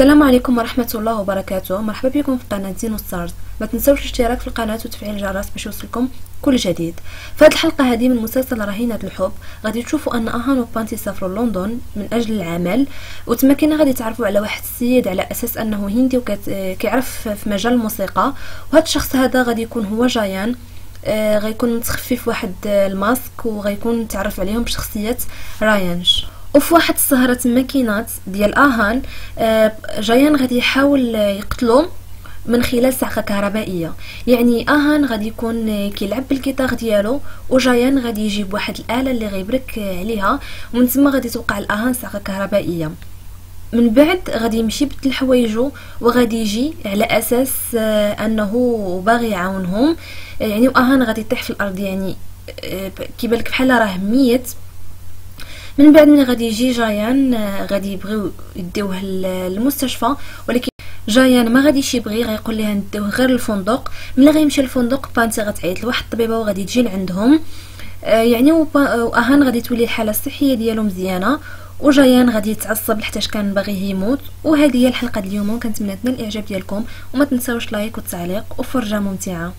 السلام عليكم ورحمة الله وبركاته. مرحبا بكم في قناة زينو ستارز ما تنسوش الاشتراك في القناة وتفعيل الجرس باش يوصلكم كل جديد. في هذه الحلقة هذه من مسلسل رهينة الحب غادي تشوفوا أن أهان وبانتي سافروا لندن من أجل العمل وتما كاين غادي تعرفوا على واحد السيد على أساس أنه هندي وكيعرف في مجال الموسيقى. وهذا الشخص هذا غادي يكون هو جايان. آه غيكون متخفي في واحد الماسك وغيكون تعرف عليهم بشخصية رايانش وفي واحد السهرة الماكينات ديال آهان آه، جايان غادي يحاول يقتلو من خلال صعقة كهربائية. يعني آهان غادي يكون كيلعب بالكيتار ديالو وجايان غادي يجيب واحد الآلة اللي غيبرك عليها. ومن ثم غادي توقع الآهان صعقة كهربائية. من بعد غادي يمشي بدل حوايجو وغادي يجي على أساس آه، أنه باغي يعاونهم. يعني واهان غادي يطيح في الأرض يعني آه، كيبالك بحال راه ميت. من بعد من غادي يجي جايان آه، غادي يبغيو يديوه للمستشفى ولكن جايان ما غاديش يبغي غيقول لها نديوه غير الفندق. ملي غيمشي للفندق بانتي غتعيط لواحد الطبيبة وغادي تجي لعندهم. آه، يعني وأهان غادي تولي الحالة الصحية ديالو مزيانة. وجايان غادي يتعصب حتى كان باغي يموت. وهذه هي الحلقة اليوم وكنتمنى تنال الإعجاب ديالكم. وما تنساوش like والتعليق وفرجة ممتعة.